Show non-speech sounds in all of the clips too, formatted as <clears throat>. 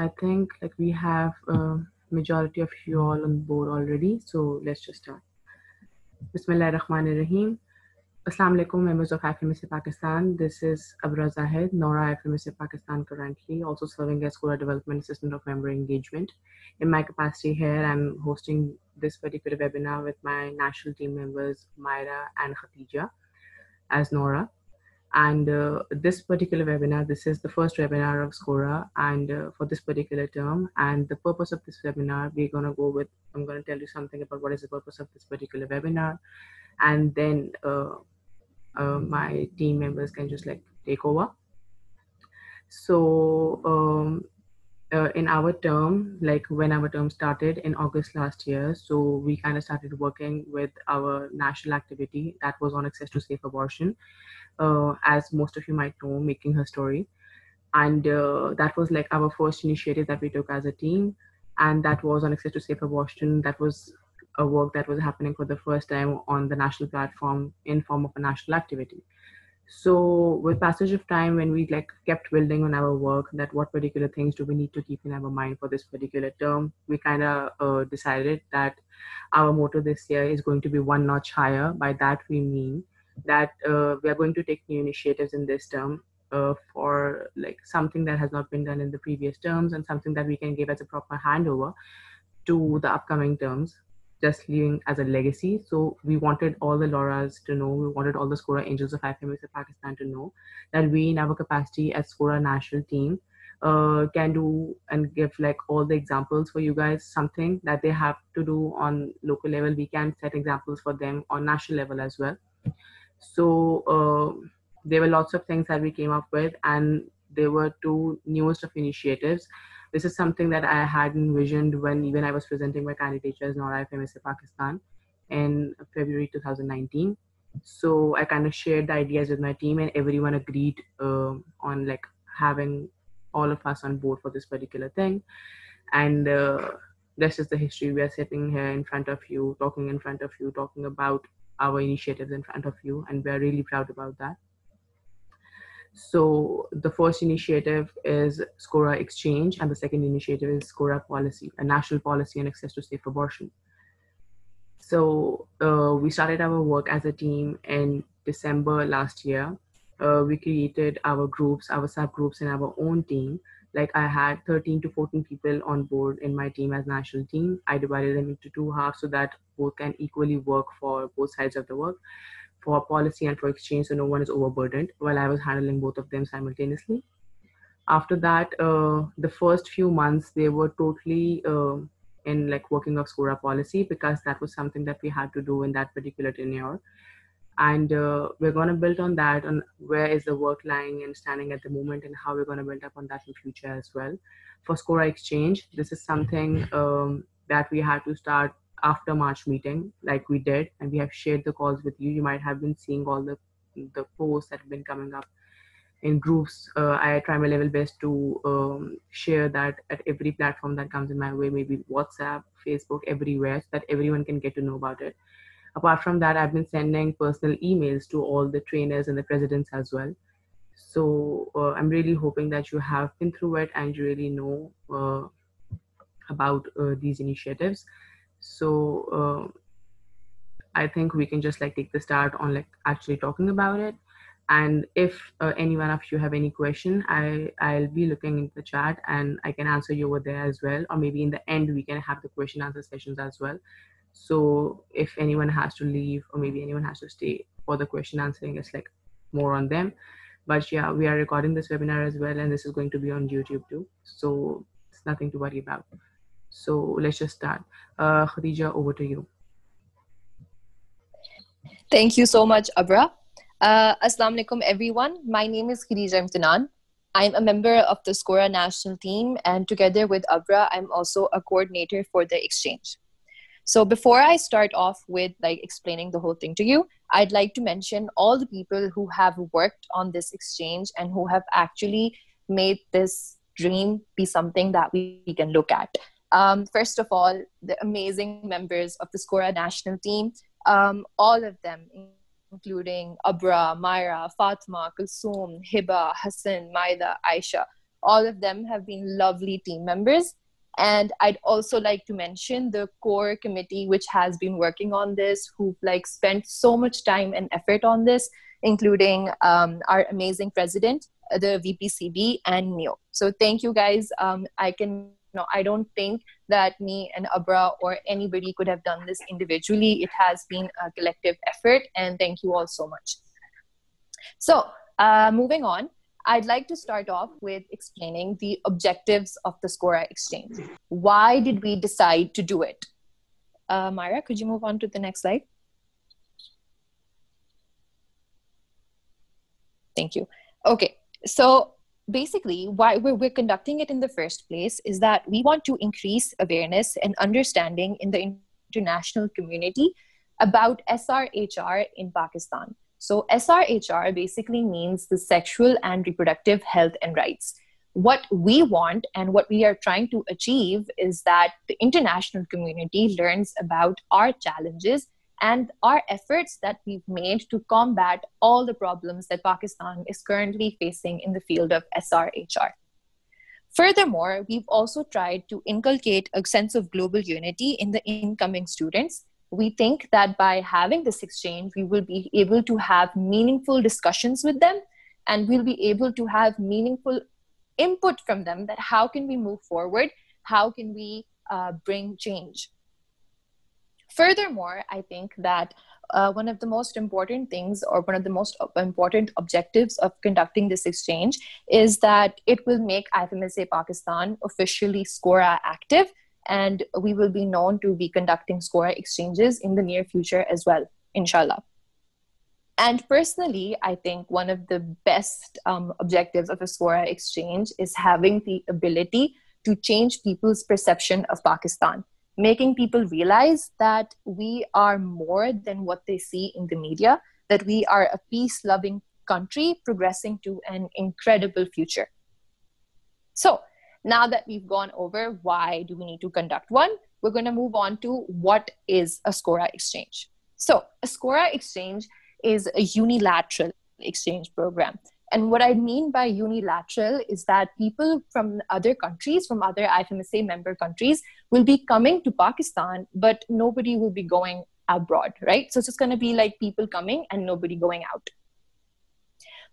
I think like we have a majority of you all on board already, so let's just start. Bismillah ar-Rahman ar-Rahim. Assalamu alaikum, members of IFMSA Pakistan. This is Abra Zahid, Nora IFMSA Pakistan currently, also serving as SCORA Development Assistant of Member Engagement. In my capacity here, I'm hosting this particular webinar with my national team members, Myra and Khatija, as Nora. And uh, this particular webinar, this is the first webinar of Scora and uh, for this particular term. And the purpose of this webinar, we're gonna go with, I'm gonna tell you something about what is the purpose of this particular webinar. And then uh, uh my team members can just like take over. So um, uh, in our term, like when our term started in August last year, so we kind of started working with our national activity that was on access to safe abortion uh, as most of you might know, Making Her Story. And uh, that was like our first initiative that we took as a team. And that was on access to safe abortion. That was a work that was happening for the first time on the national platform in form of a national activity. So with passage of time, when we like kept building on our work, that what particular things do we need to keep in our mind for this particular term, we kind of uh, decided that our motto this year is going to be one notch higher. By that we mean that uh, we are going to take new initiatives in this term uh, for like something that has not been done in the previous terms and something that we can give as a proper handover to the upcoming terms just leaving as a legacy. So we wanted all the LORAs to know we wanted all the Scora angels of IFMSA pakistan to know that we in our capacity as Scora national team uh, can do and give like all the examples for you guys something that they have to do on local level. We can set examples for them on national level as well. So uh, there were lots of things that we came up with, and there were two newest of initiatives. This is something that I had envisioned when even I was presenting my candidature as Nora FMSA Pakistan in February 2019. So I kind of shared the ideas with my team, and everyone agreed uh, on like having all of us on board for this particular thing. And uh, this is the history. We are sitting here in front of you, talking in front of you, talking about our initiatives in front of you, and we're really proud about that. So the first initiative is Scora Exchange, and the second initiative is Scora Policy, a national policy on access to safe abortion. So uh, we started our work as a team in December last year. Uh, we created our groups, our subgroups in our own team like I had 13 to 14 people on board in my team as national team. I divided them into two halves so that both can equally work for both sides of the work, for policy and for exchange, so no one is overburdened. While I was handling both of them simultaneously. After that, uh, the first few months they were totally uh, in like working of Scora policy because that was something that we had to do in that particular tenure and uh, we're going to build on that on where is the work lying and standing at the moment and how we're going to build up on that in future as well for scora exchange this is something um, that we had to start after march meeting like we did and we have shared the calls with you. You might have been seeing all the the posts that have been coming up in groups. Uh, i try my level best to um, share that at every platform that comes in my way maybe whatsapp facebook everywhere so that everyone can get to know about it. Apart from that i've been sending personal emails to all the trainers and the presidents as well. So uh, i'm really hoping that you have been through it and you really know uh, about uh, these initiatives so uh, i think we can just like take the start on like actually talking about it and if uh, any one of you have any question i i'll be looking in the chat and i can answer you over there as well or maybe in the end we can have the question answer sessions as well so if anyone has to leave or maybe anyone has to stay for the question answering, it's like more on them. But yeah, we are recording this webinar as well, and this is going to be on YouTube too. So it's nothing to worry about. So let's just start. Uh, Khadija, over to you. Thank you so much, Abra. Uh, Assalamu alaikum, everyone. My name is Khadija Imtinan. I'm a member of the Scora national team, and together with Abra, I'm also a coordinator for the exchange. So before I start off with like explaining the whole thing to you, I'd like to mention all the people who have worked on this exchange and who have actually made this dream be something that we, we can look at. Um, first of all, the amazing members of the Scora national team, um, all of them, including Abra, Myra, Fatma, Kulsum, Hiba, Hassan, Maida, Aisha, All of them have been lovely team members. And I'd also like to mention the core committee, which has been working on this, who've like spent so much time and effort on this, including um, our amazing president, the VPCB, and Neo. So thank you guys. Um, I can no, I don't think that me and Abra or anybody could have done this individually. It has been a collective effort, and thank you all so much. So, uh, moving on, I'd like to start off with explaining the objectives of the Scora Exchange. Why did we decide to do it? Uh, Myra, could you move on to the next slide? Thank you. Okay, so basically why we're, we're conducting it in the first place is that we want to increase awareness and understanding in the international community about SRHR in Pakistan. So SRHR basically means the sexual and reproductive health and rights. What we want and what we are trying to achieve is that the international community learns about our challenges and our efforts that we've made to combat all the problems that Pakistan is currently facing in the field of SRHR. Furthermore, we've also tried to inculcate a sense of global unity in the incoming students. We think that by having this exchange, we will be able to have meaningful discussions with them and we'll be able to have meaningful input from them that how can we move forward? How can we uh, bring change? Furthermore, I think that uh, one of the most important things or one of the most important objectives of conducting this exchange is that it will make IFMSA Pakistan officially SCORA active and we will be known to be conducting SCORA exchanges in the near future as well, inshallah. And personally, I think one of the best um, objectives of a SCORA exchange is having the ability to change people's perception of Pakistan making people realize that we are more than what they see in the media, that we are a peace loving country progressing to an incredible future. So, now that we've gone over why do we need to conduct one, we're going to move on to what is a Scora exchange. So, a Scora exchange is a unilateral exchange program. And what I mean by unilateral is that people from other countries, from other IFMSA member countries, will be coming to Pakistan, but nobody will be going abroad, right? So it's just going to be like people coming and nobody going out.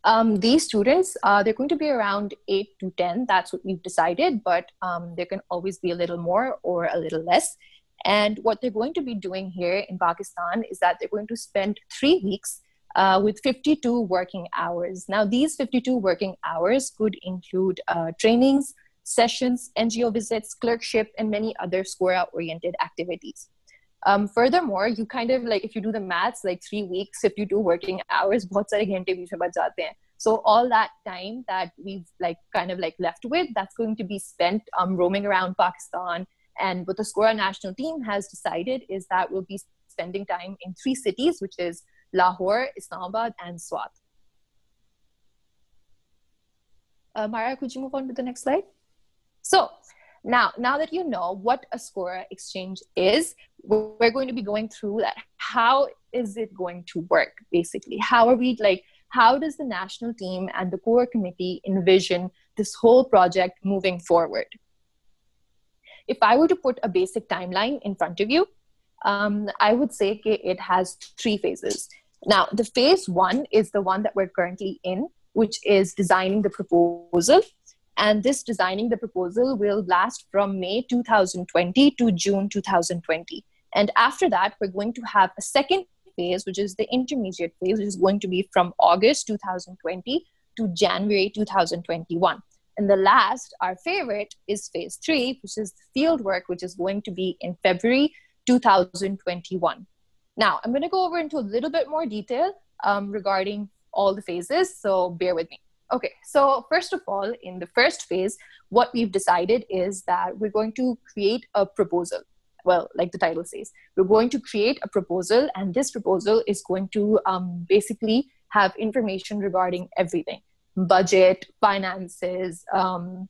Um, these students, uh, they're going to be around 8 to 10. That's what we've decided, but um, there can always be a little more or a little less. And what they're going to be doing here in Pakistan is that they're going to spend three weeks uh, with 52 working hours. Now, these 52 working hours could include uh, trainings, sessions, NGO visits, clerkship, and many other Scora oriented activities. Um, furthermore, you kind of like, if you do the maths, like three weeks, 52 working hours, <laughs> bahut sare. So all that time that we've like kind of like left with, that's going to be spent um, roaming around Pakistan. And what the Scora national team has decided is that we'll be spending time in three cities, which is Lahore, Islamabad, and Swat. Uh, Mara, could you move on to the next slide? So now, now that you know what a Scora exchange is, we're going to be going through that. How is it going to work, basically? How are we like, how does the national team and the core committee envision this whole project moving forward? If I were to put a basic timeline in front of you, um, I would say it has three phases. Now, the phase one is the one that we're currently in, which is designing the proposal. And this designing the proposal will last from May 2020 to June 2020. And after that, we're going to have a second phase, which is the intermediate phase, which is going to be from August 2020 to January 2021. And the last, our favorite, is phase three, which is the field work, which is going to be in February 2021. Now, I'm going to go over into a little bit more detail um, regarding all the phases, so bear with me. Okay, so first of all, in the first phase, what we've decided is that we're going to create a proposal. Well, like the title says, we're going to create a proposal, and this proposal is going to um, basically have information regarding everything budget, finances, um,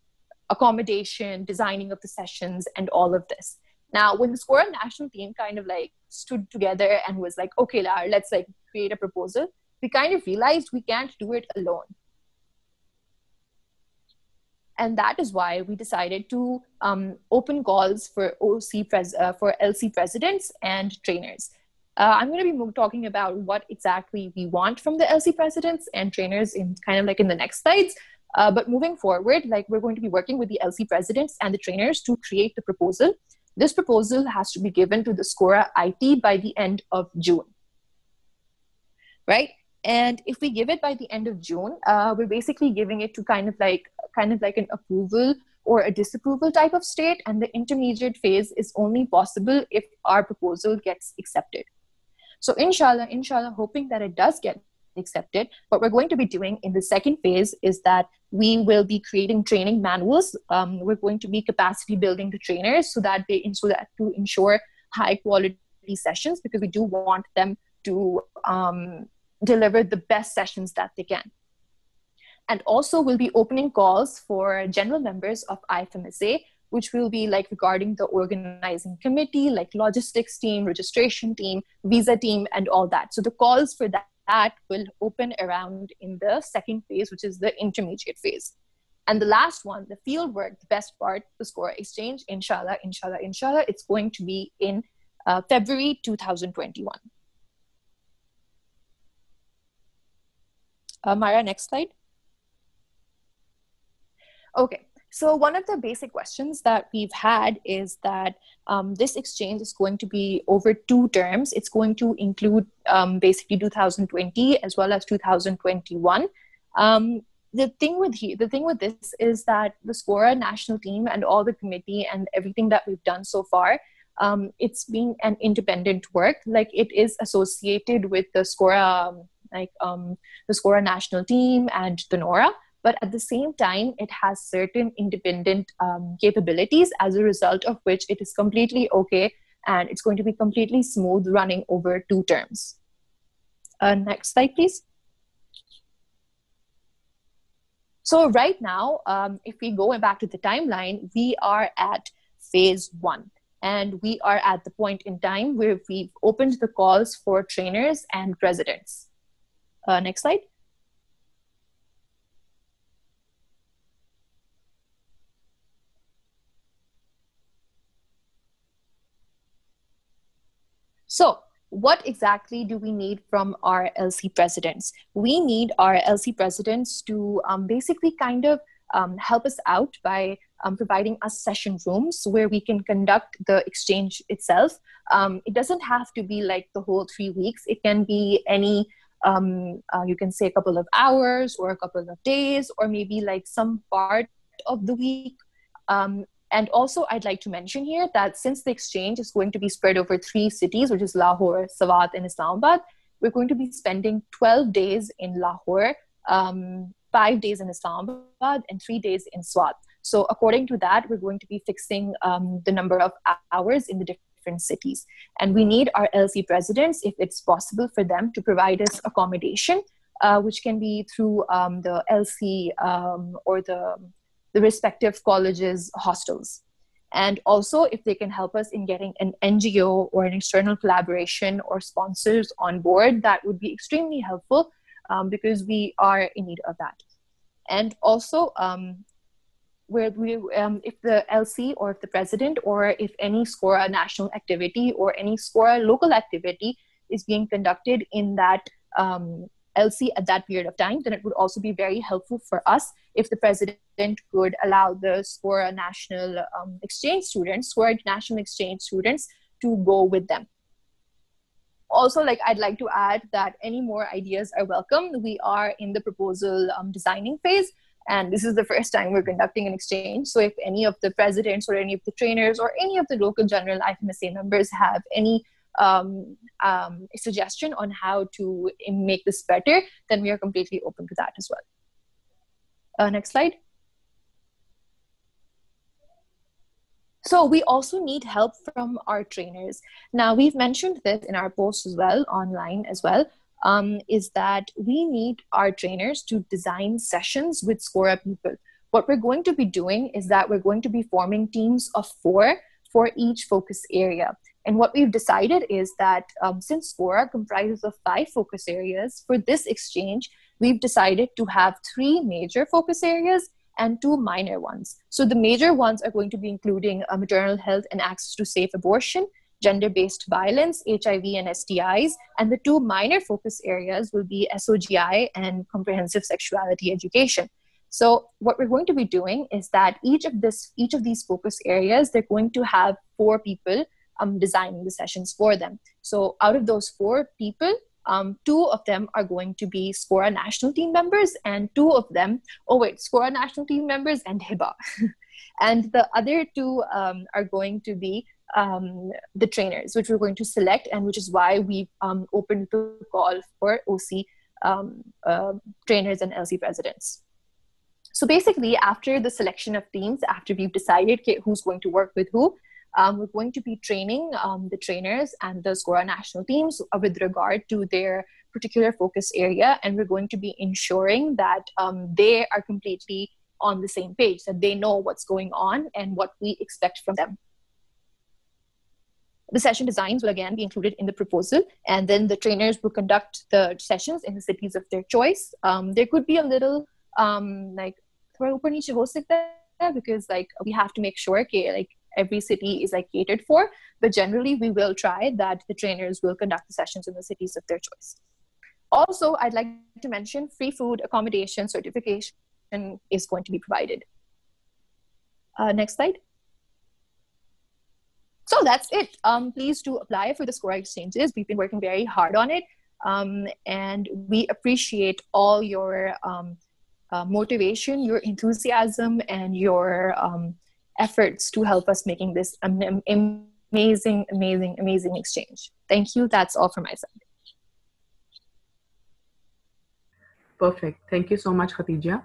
accommodation, designing of the sessions, and all of this. Now, when the Scora national team kind of like stood together and was like, okay, Lar, let's like create a proposal, we kind of realized we can't do it alone. and that is why we decided to um, open calls for OC pres- uh, for LC presidents and trainers. Uh, I'm going to be talking about what exactly we want from the LC presidents and trainers in kind of like in the next slides. Uh, but moving forward, like we're going to be working with the LC presidents and the trainers to create the proposal. This proposal has to be given to the SCORA IT by the end of June. Right? And if we give it by the end of June, uh, we're basically giving it to kind of like kind of like an approval or a disapproval type of state, and the intermediate phase is only possible if our proposal gets accepted. So inshallah, inshallah, hoping that it does get accepted, what we're going to be doing in the second phase is that we will be creating training manuals. Um, we're going to be capacity building the trainers so that they so that to ensure high quality sessions because we do want them to um, deliver the best sessions that they can. And also, we'll be opening calls for general members of IFMSA, which will be like regarding the organizing committee, like logistics team, registration team, visa team, and all that. So the calls for that, that will open around in the second phase, which is the intermediate phase. And the last one, the field work, the best part, the score exchange, inshallah, inshallah, inshallah, it's going to be in uh, February 2021. Uh, Mara, next slide. Okay, so one of the basic questions that we've had is that um, this exchange is going to be over two terms. It's going to include um, basically 2020 as well as 2021. Um, the thing with he, the thing with this is that the SCORA national team and all the committee and everything that we've done so far, um, it's been an independent work. Like it is associated with the SCORA, um, like um, the SCORA national team and the NORA but at the same time it has certain independent um, capabilities as a result of which it is completely okay and it's going to be completely smooth running over two terms. Uh, next slide please. So right now um, if we go back to the timeline we are at phase one. And we are at the point in time where we've opened the calls for trainers and residents. Uh, next slide So, what exactly do we need from our LC presidents? We need our LC presidents to um, basically kind of um, help us out by um, providing us session rooms where we can conduct the exchange itself. Um, it doesn't have to be like the whole three weeks, it can be any. Um, uh, you can say a couple of hours or a couple of days or maybe like some part of the week um, and also, I'd like to mention here that since the exchange is going to be spread over three cities, which is Lahore, Swat, and Islamabad, we're going to be spending 12 days in Lahore, um, five days in Islamabad, and three days in Swat. So, according to that, we're going to be fixing um, the number of hours in the different cities. And we need our LC presidents, if it's possible for them, to provide us accommodation, uh, which can be through um, the LC um, or the the respective colleges' hostels. And also, if they can help us in getting an NGO or an external collaboration or sponsors on board, that would be extremely helpful um, because we are in need of that. And also, um, where we, um, if the LC or if the president or if any SCORA national activity or any SCORA local activity is being conducted in that um, LC at that period of time, then it would also be very helpful for us if the president could allow the SCORA national um, exchange students, SCORA international exchange students, to go with them. Also, like I'd like to add that any more ideas are welcome. We are in the proposal um, designing phase, and this is the first time we're conducting an exchange. So, if any of the presidents or any of the trainers or any of the local general IFMSA members have any um, um, a suggestion on how to make this better, then we are completely open to that as well. Uh, next slide. So we also need help from our trainers. Now we've mentioned this in our post as well, online as well, um, is that we need our trainers to design sessions with SCORA people. What we're going to be doing is that we're going to be forming teams of four for each focus area. And what we've decided is that um, since SCORA comprises of five focus areas, for this exchange, we've decided to have three major focus areas and two minor ones. So the major ones are going to be including uh, maternal health and access to safe abortion, gender based violence, HIV, and STIs. And the two minor focus areas will be SOGI and comprehensive sexuality education. So what we're going to be doing is that each of this each of these focus areas, they're going to have four people um, designing the sessions for them. So out of those four people, um, two of them are going to be Scora national team members, and two of them, oh wait, Scora national team members and HIBA. <laughs> and the other two um, are going to be um, the trainers, which we're going to select, and which is why we um, opened the call for OC um, uh, trainers and LC presidents. So basically, after the selection of teams, after we've decided who's going to work with who, um, we're going to be training um, the trainers and the Scora national teams with regard to their particular focus area, and we're going to be ensuring that um, they are completely on the same page, that they know what's going on and what we expect from them. The session designs will again be included in the proposal, and then the trainers will conduct the sessions in the cities of their choice. Um, there could be a little um, like because like we have to make sure okay, like every city is like catered for but generally we will try that the trainers will conduct the sessions in the cities of their choice. Also i'd like to mention free food accommodation certification is going to be provided. Uh, next slide. So that's it. Um, please do apply for the score exchanges. We've been working very hard on it um, and we appreciate all your um, uh, motivation your enthusiasm and your um, efforts to help us making this amazing, amazing, amazing exchange. Thank you. That's all from my side. Perfect. Thank you so much, Khatija.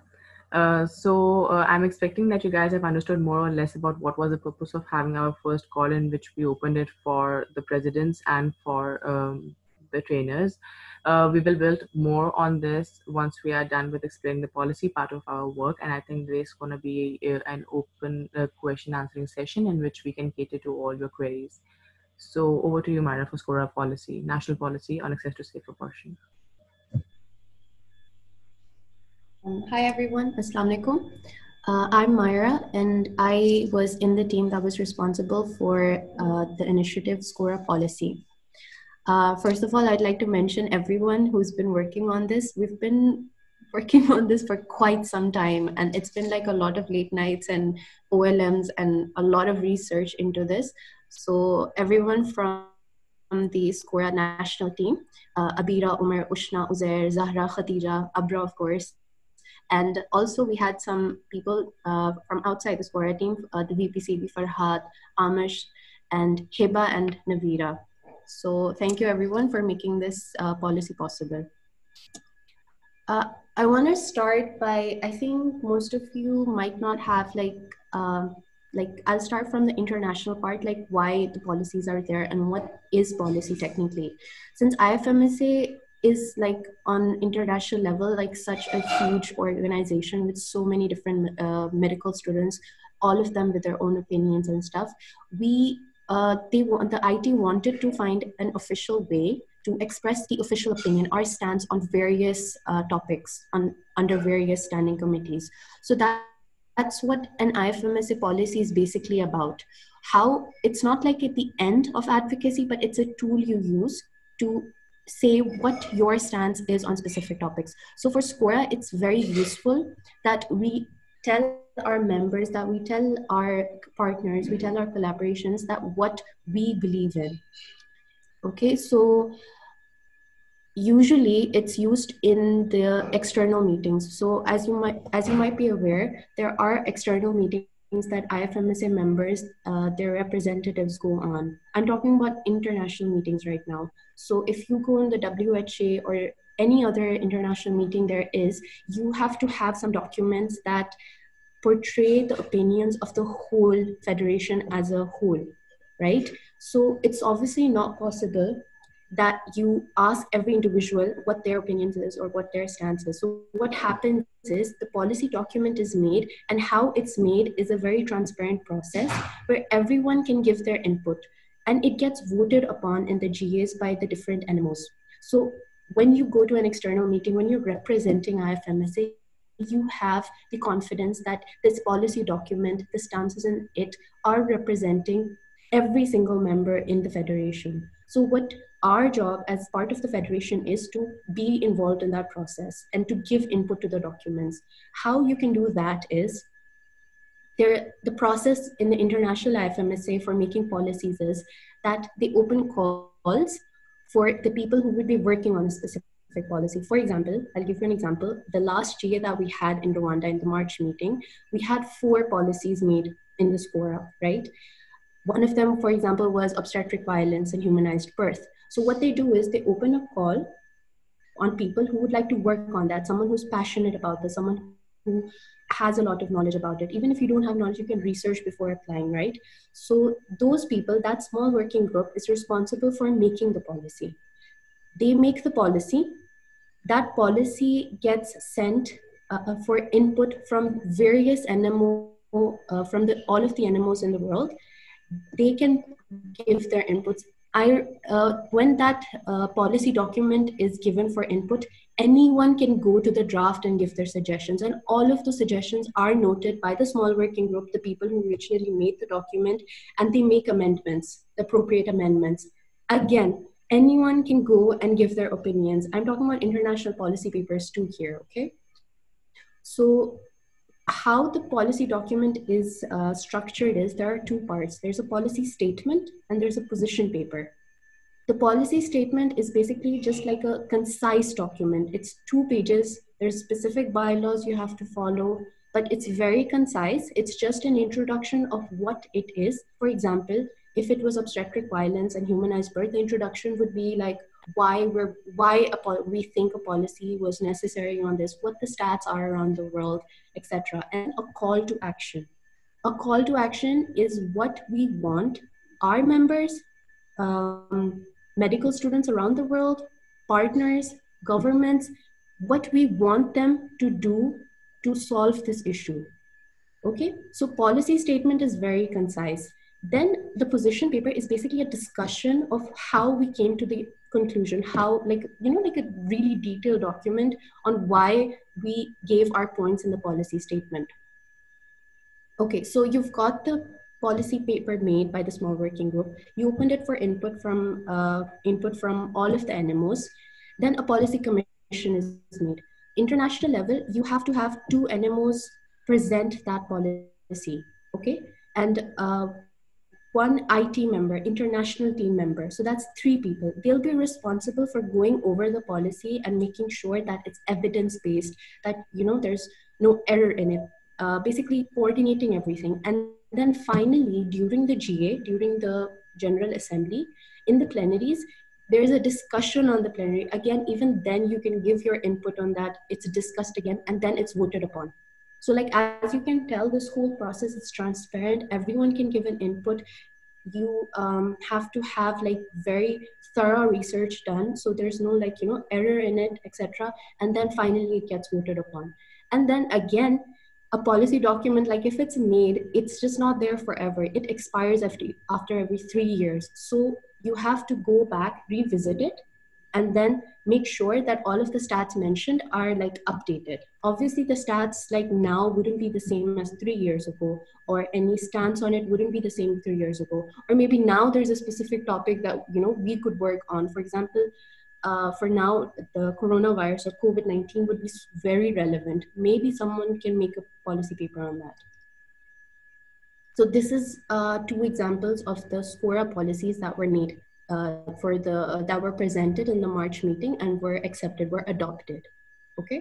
Uh, so uh, I'm expecting that you guys have understood more or less about what was the purpose of having our first call in which we opened it for the presidents and for um, the trainers. Uh, we will build more on this once we are done with explaining the policy part of our work. And I think there's going to be a, an open uh, question answering session in which we can cater to all your queries. So over to you, Myra, for Scora policy, national policy on access to safe abortion. Um, hi, everyone. Assalamu alaikum. Uh, I'm Myra, and I was in the team that was responsible for uh, the initiative Scora policy. Uh, first of all, I'd like to mention everyone who's been working on this. We've been <laughs> working on this for quite some time, and it's been like a lot of late nights and OLMs and a lot of research into this. So, everyone from the Scora national team uh, Abira, Umar, Ushna, Uzair, Zahra, Khatija, Abra, of course. And also, we had some people uh, from outside the Scora team uh, the VPCB Farhad, Amish, and Hiba and Navira. So thank you everyone for making this uh, policy possible. Uh, I want to start by, I think most of you might not have like, uh, like I'll start from the international part, like why the policies are there and what is policy technically. Since IFMSA is like on international level, like such a huge organization with so many different uh, medical students, all of them with their own opinions and stuff, we uh, they want the IT wanted to find an official way to express the official opinion, or stance on various uh, topics on under various standing committees. So that that's what an IFMSA policy is basically about. How it's not like at the end of advocacy, but it's a tool you use to say what your stance is on specific topics. So for Scora, it's very useful that we tell our members that we tell our partners we tell our collaborations that what we believe in okay so usually it's used in the external meetings so as you might as you might be aware there are external meetings that IFMSA members, uh, their representatives go on. I'm talking about international meetings right now. So if you go in the WHA or any other international meeting there is, you have to have some documents that portray the opinions of the whole federation as a whole, right? So it's obviously not possible that you ask every individual what their opinions is or what their stance is. So what happens is the policy document is made and how it's made is a very transparent process where everyone can give their input and it gets voted upon in the GAs by the different NMOs. So when you go to an external meeting, when you're representing IFMSA, you have the confidence that this policy document, the stances in it, are representing every single member in the federation. So, what our job as part of the federation is to be involved in that process and to give input to the documents. How you can do that is there, the process in the international IFMSA for making policies is that they open calls for the people who would be working on a specific policy. For example, I'll give you an example. The last year that we had in Rwanda in the March meeting, we had four policies made in the SCORA, right? One of them, for example, was obstetric violence and humanized birth. So what they do is they open a call on people who would like to work on that, someone who's passionate about this, someone who has a lot of knowledge about it. Even if you don't have knowledge, you can research before applying, right? So those people, that small working group is responsible for making the policy. They make the policy. That policy gets sent uh, uh for input from various NMO, uh, from the, all of the NMOs in the world. They can give their inputs I, uh, when that uh, policy document is given for input, anyone can go to the draft and give their suggestions. And all of the suggestions are noted by the small working group, the people who originally made the document, and they make amendments, appropriate amendments. Again, anyone can go and give their opinions. I'm talking about international policy papers too here, okay? So how the policy document is uh, structured is there are two parts. There's a policy statement and there's a position paper. The policy statement is basically just like a concise document. It's two pages. There's specific bylaws you have to follow, but it's very concise. It's just an introduction of what it is. For example, if it was obstetric violence and humanized birth, the introduction would be like why we're why a, we think a policy was necessary on this, what the stats are around the world, etc., and a call to action. A call to action is what we want our members, um, medical students around the world, partners, governments, what we want them to do to solve this issue. Okay, so policy statement is very concise. Then the position paper is basically a discussion of how we came to the conclusion, how like, you know, like a really detailed document on why we gave our points in the policy statement. Okay, so you've got the policy paper made by the small working group. You opened it for input from uh, input from all of the NMOs. Then a policy commission is made. International level, you have to have two NMOs present that policy. Okay, and uh, one IT member, international team member. So that's three people. They'll be responsible for going over the policy and making sure that it's evidence based, that you know there's no error in it. Uh, basically coordinating everything. And then finally, during the GA, during the General Assembly, in the plenaries, there is a discussion on the plenary. Again, even then you can give your input on that. It's discussed again, and then it's voted upon. So like, as you can tell, this whole process is transparent. Everyone can give an input. You um, have to have like very thorough research done. So there's no like, you know, error in it, etc. And then finally it gets voted upon. And then again, a policy document, like if it's made, it's just not there forever. It expires after, after every three years. So you have to go back, revisit it, and then make sure that all of the stats mentioned are like updated. Obviously, the stats like now wouldn't be the same as three years ago, or any stance on it wouldn't be the same three years ago. Or maybe now there's a specific topic that you know we could work on. For example, uh, for now, the coronavirus or COVID 19 would be very relevant. Maybe someone can make a policy paper on that. So, this is uh, two examples of the SCORA policies that were made uh, for the uh, that were presented in the March meeting and were accepted, were adopted. Okay?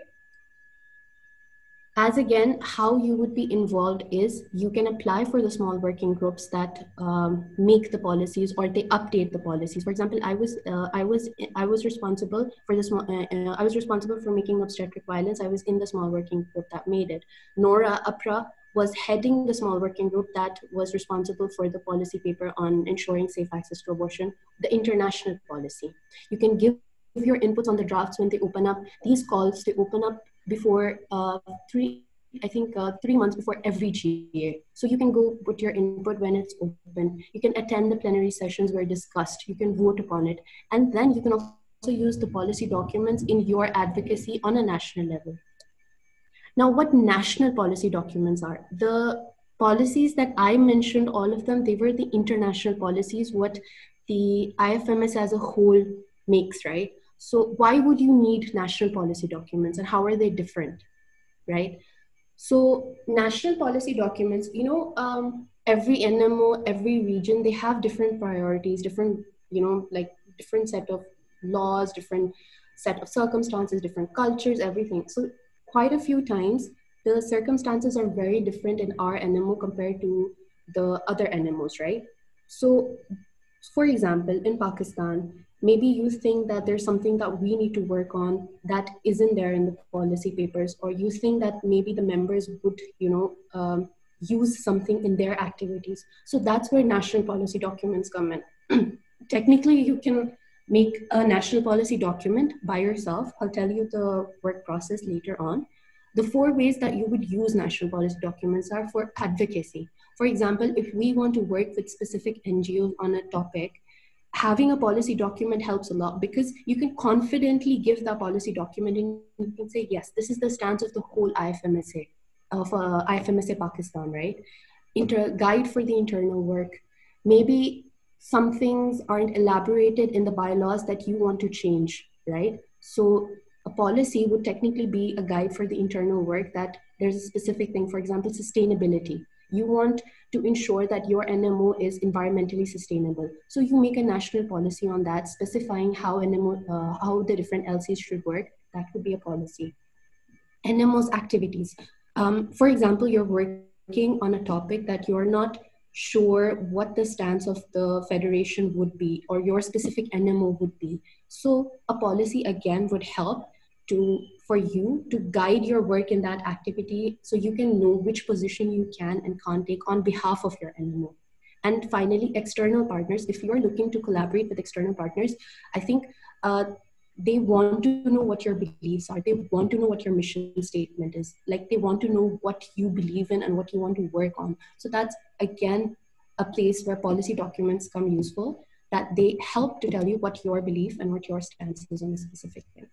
As again how you would be involved is you can apply for the small working groups that um, make the policies or they update the policies. For example i was uh, i was i was responsible for the small uh, uh, i was responsible for making obstetric violence. I was in the small working group that made it. Nora Abra was heading the small working group that was responsible for the policy paper on ensuring safe access to abortion the international policy you can give your inputs on the drafts when they open up these calls they open up before uh, three, I think uh, three months before every GA. So you can go put your input when it's open. You can attend the plenary sessions where discussed. You can vote upon it. And then you can also use the policy documents in your advocacy on a national level. Now, what national policy documents are? The policies that I mentioned, all of them, they were the international policies, what the IFMS as a whole makes, right? So why would you need national policy documents and how are they different, right? So national policy documents, you know, um, every NMO, every region, they have different priorities, different, you know, like different set of laws, different set of circumstances, different cultures, everything. So quite a few times, the circumstances are very different in our NMO compared to the other NMOs, right? So for example, in Pakistan, maybe you think that there's something that we need to work on that isn't there in the policy papers or you think that maybe the members would you know um, use something in their activities so that's where national policy documents come in <clears throat> technically you can make a national policy document by yourself i'll tell you the work process later on the four ways that you would use national policy documents are for advocacy for example if we want to work with specific ngos on a topic having a policy document helps a lot because you can confidently give that policy document and you can say, yes, this is the stance of the whole IFMSA, of uh, IFMSA Pakistan, right? Inter- guide for the internal work. Maybe some things aren't elaborated in the bylaws that you want to change, right? So a policy would technically be a guide for the internal work that there's a specific thing, for example, sustainability. You want to ensure that your NMO is environmentally sustainable. So you make a national policy on that, specifying how NMO, uh, how the different LCs should work. That could be a policy. NMO's activities. Um, for example, you're working on a topic that you're not sure what the stance of the federation would be or your specific NMO would be. So a policy again would help to for you to guide your work in that activity so you can know which position you can and can't take on behalf of your NMO. And finally, external partners. If you're looking to collaborate with external partners, I think uh, they want to know what your beliefs are. They want to know what your mission statement is. Like they want to know what you believe in and what you want to work on. So that's again a place where policy documents come useful that they help to tell you what your belief and what your stance is on a specific thing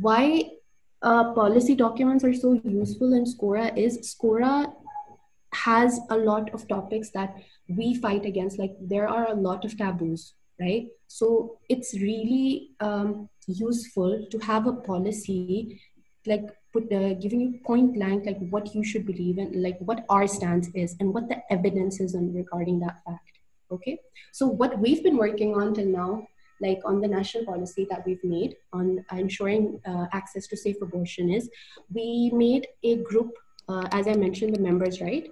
why uh, policy documents are so useful in SCORA is SCORA has a lot of topics that we fight against. Like there are a lot of taboos, right? So it's really um, useful to have a policy like put uh, giving you point blank like what you should believe in, like what our stance is and what the evidence is on regarding that fact. Okay, so what we've been working on till now like on the national policy that we've made on ensuring uh, access to safe abortion is we made a group, uh, as I mentioned, the members, right?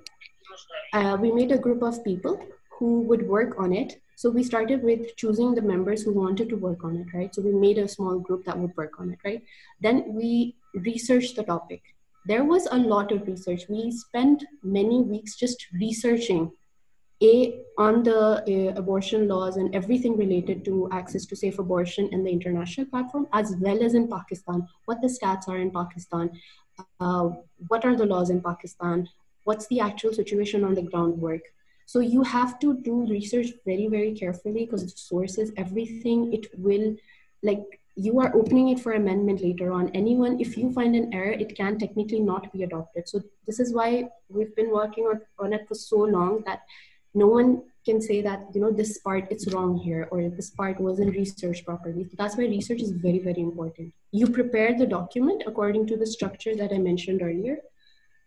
Uh, we made a group of people who would work on it. So we started with choosing the members who wanted to work on it, right? So we made a small group that would work on it, right? Then we researched the topic. There was a lot of research. We spent many weeks just researching a on the uh, abortion laws and everything related to access to safe abortion in the international platform as well as in pakistan what the stats are in pakistan uh, what are the laws in pakistan what's the actual situation on the groundwork so you have to do research very very carefully because the sources everything it will like you are opening it for amendment later on. Anyone if you find an error it can technically not be adopted. So this is why we've been working on, on it for so long that no one can say that you know this part it's wrong here or this part wasn't researched properly. That's why research is very very important. You prepare the document according to the structure that i mentioned earlier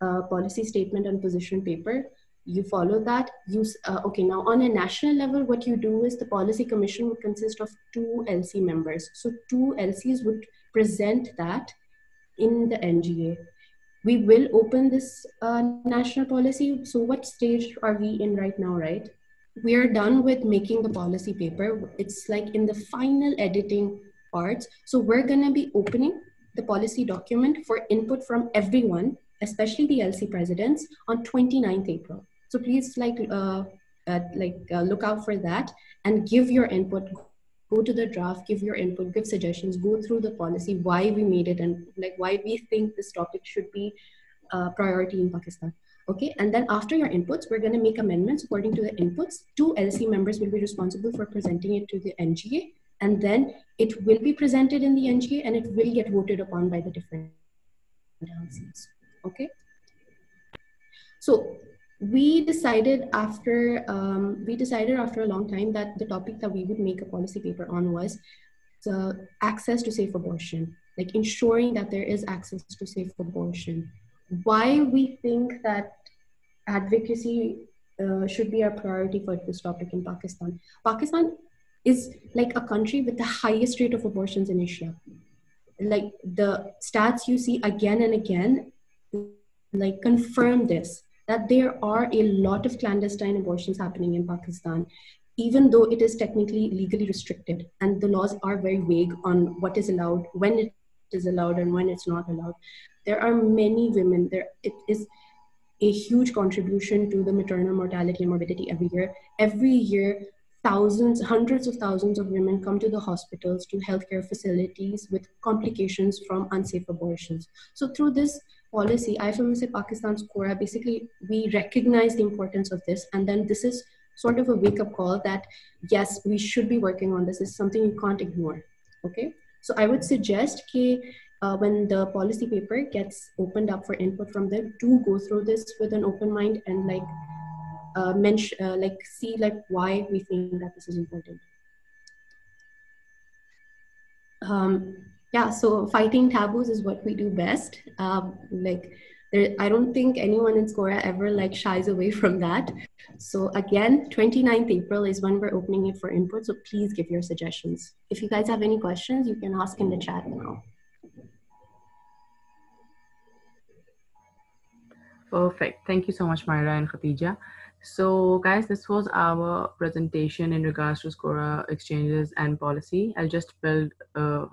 uh, policy statement and position paper you follow that use uh, okay now on a national level what you do is the policy commission would consist of two lc members so two lcs would present that in the nga we will open this uh, national policy. So what stage are we in right now, right? We are done with making the policy paper. It's like in the final editing parts. So we're gonna be opening the policy document for input from everyone, especially the LC presidents on 29th April. So please like, uh, uh, like uh, look out for that and give your input go to the draft, give your input, give suggestions, go through the policy, why we made it, and like why we think this topic should be a priority in Pakistan. Okay, and then after your inputs, we're going to make amendments according to the inputs. Two LC members will be responsible for presenting it to the NGA, and then it will be presented in the NGA and it will get voted upon by the different analyses. Okay. So we decided after um, we decided after a long time that the topic that we would make a policy paper on was the access to safe abortion, like ensuring that there is access to safe abortion. Why we think that advocacy uh, should be our priority for this topic in Pakistan. Pakistan is like a country with the highest rate of abortions in Asia. Like the stats you see again and again, like confirm this that there are a lot of clandestine abortions happening in Pakistan, even though it is technically legally restricted and the laws are very vague on what is allowed, when it is allowed, and when it's not allowed. There are many women. There it is a huge contribution to the maternal mortality and morbidity every year. Every year, thousands, hundreds of thousands of women come to the hospitals, to healthcare facilities with complications from unsafe abortions. So through this policy, IFMSA Pakistan SCORA, basically we recognize the importance of this. And then this is sort of a wake up call that yes, we should be working on this. It's something you can't ignore. Okay. So I would suggest that uh, when the policy paper gets opened up for input from them, do go through this with an open mind and like uh, mention, uh, like see like why we think that this is important. Um, yeah, so fighting taboos is what we do best. Um, like there, I don't think anyone in Scora ever like shies away from that. So again, 29th April is when we're opening it for input. So please give your suggestions. If you guys have any questions, you can ask in the chat now. Perfect. Thank you so much, Myra and Khatija. So guys, this was our presentation in regards to Scora exchanges and policy. I'll just build uh,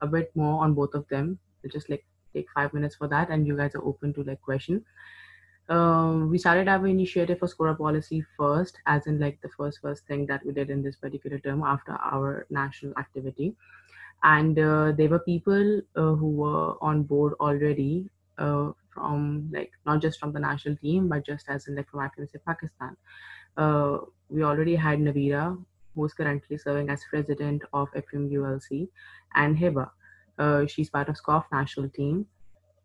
a bit more on both of them. I'll just like take five minutes for that and you guys are open to like question. Um, we started our initiative for Scora policy first, as in like the first first thing that we did in this particular term after our national activity. And uh, there were people uh, who were on board already uh, from like not just from the national team, but just as in like from IFMSA Pakistan. Uh, we already had Navira, who's currently serving as president of FMULC, and Heba. Uh, she's part of SCOPH national team,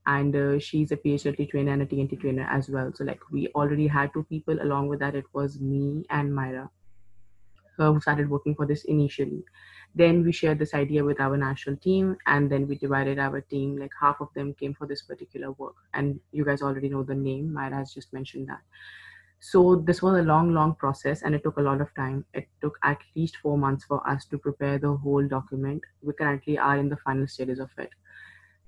and uh, she's a PhD trainer and a TNT trainer as well. So like we already had two people. Along with that, it was me and Myra, uh, who started working for this initially. Then we shared this idea with our national team, and then we divided our team. Like half of them came for this particular work, and you guys already know the name. Myra has just mentioned that. So this was a long, long process, and it took a lot of time. It took at least four months for us to prepare the whole document. We currently are in the final stages of it.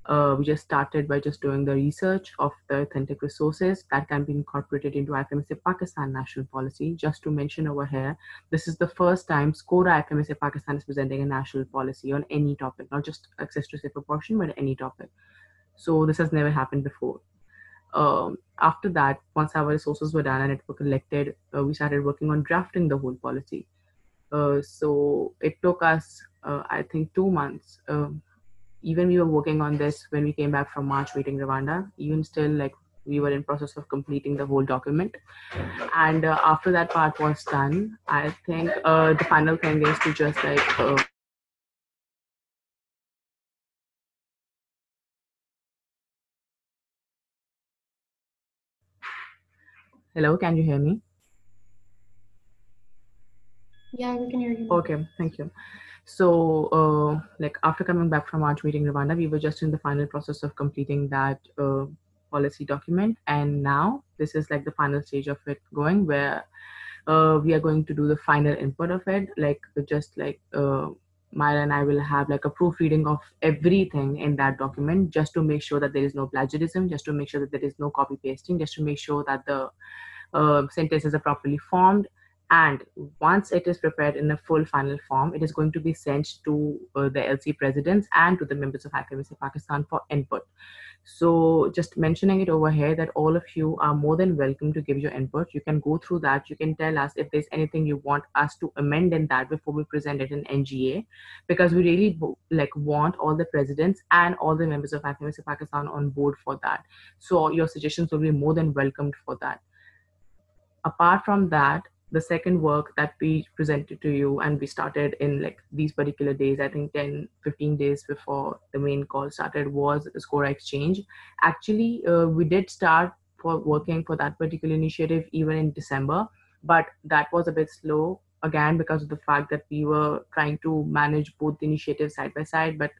Uh, we just started by just doing the research of the authentic resources that can be incorporated into IFMSA Pakistan national policy. Just to mention over here, this is the first time SCORA IFMSA Pakistan is presenting a national policy on any topic, not just access to safe abortion, but any topic. So this has never happened before. Um, after that, once our resources were done and it were collected, uh, we started working on drafting the whole policy. Uh, so it took us, uh, I think, two months um, even we were working on this when we came back from March meeting Rwanda. Even still, like we were in process of completing the whole document. And uh, after that part was done, I think uh, the final thing is to just like. Hello, can you hear me? Yeah, we can hear you. Okay, thank you. So, uh, like after coming back from March meeting Rwanda, we were just in the final process of completing that uh, policy document, and now this is like the final stage of it going, where uh, we are going to do the final input of it, like just like uh, Myra and I will have like a proofreading of everything in that document, just to make sure that there is no plagiarism, just to make sure that there is no copy pasting, just to make sure that the uh, sentences are properly formed and once it is prepared in a full final form, it is going to be sent to uh, the LC presidents and to the members of IFMSA Pakistan for input. So just mentioning it over here that all of you are more than welcome to give your input. You can go through that. You can tell us if there's anything you want us to amend in that before we present it in NGA, because we really like want all the presidents and all the members of IFMSA Pakistan on board for that. So your suggestions will be more than welcomed for that. Apart from that, the second work that we presented to you and we started in like these particular days i think 10 15 days before the main call started was Scora exchange. Actually uh, we did start for working for that particular initiative even in december but that was a bit slow again because of the fact that we were trying to manage both initiatives side by side but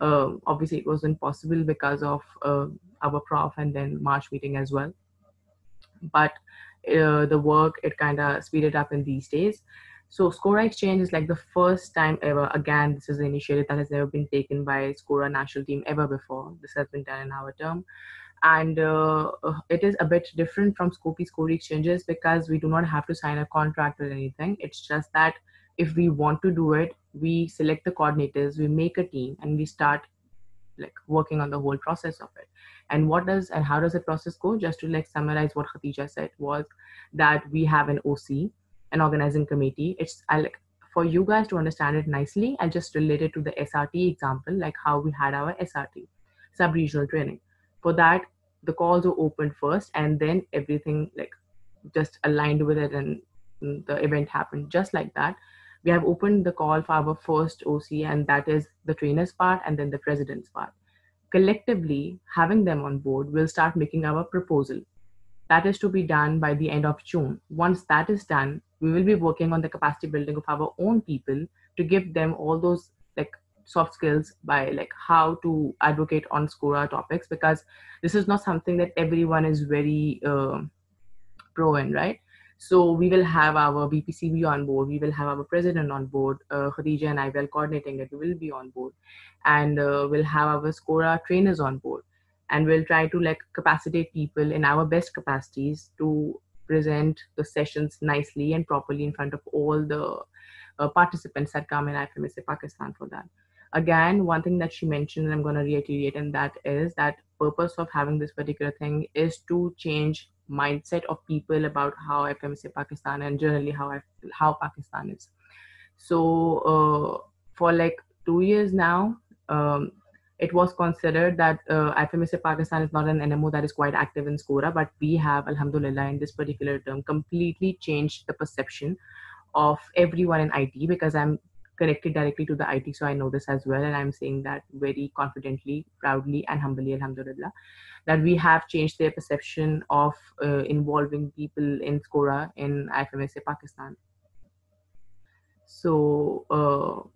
uh, obviously it wasn't possible because of uh, our prof and then march meeting as well. But uh, the work it kind of speeded up in these days so Scora Exchange is like the first time ever. Again, this is an initiative that has never been taken by Scora national team ever before. This has been done in our term. And uh, it is a bit different from SCOPE SCORE exchanges because we do not have to sign a contract or anything. It's just that if we want to do it, we select the coordinators, we make a team, and we start like working on the whole process of it and what does and how does the process go? Just to like summarize what khatija said was that we have an oc an organizing committee. It's i like for you guys to understand it nicely I'll just relate it to the srt example like how we had our srt sub-regional training. For that the calls were opened first and then everything like just aligned with it and mm, the event happened. Just like that we have opened the call for our first OC, and that is the trainers part and then the president's part. Collectively, having them on board, we'll start making our proposal. That is to be done by the end of June. Once that is done, we will be working on the capacity building of our own people to give them all those like soft skills by like how to advocate on Scora topics because this is not something that everyone is very uh, pro in, right? So we will have our VPCB on board. We will have our president on board. Uh, Khadija and I will coordinating it. Will be on board, and uh, we'll have our Scora trainers on board, and we'll try to like capacitate people in our best capacities to present the sessions nicely and properly in front of all the uh, participants that come in IFMSA Pakistan for that. Again, one thing that she mentioned, and I'm going to reiterate, and that is that purpose of having this particular thing is to change mindset of people about how FMC Pakistan and generally how I, how Pakistan is. So uh, for like two years now, um, it was considered that uh, IFMSA Pakistan is not an NMO that is quite active in Scora, but we have, Alhamdulillah, in this particular term, completely changed the perception of everyone in IT because I'm connected directly to the IT, so I know this as well, and I'm saying that very confidently, proudly, and humbly, Alhamdulillah that we have changed their perception of uh, involving people in Scora in IFMSA Pakistan. So uh,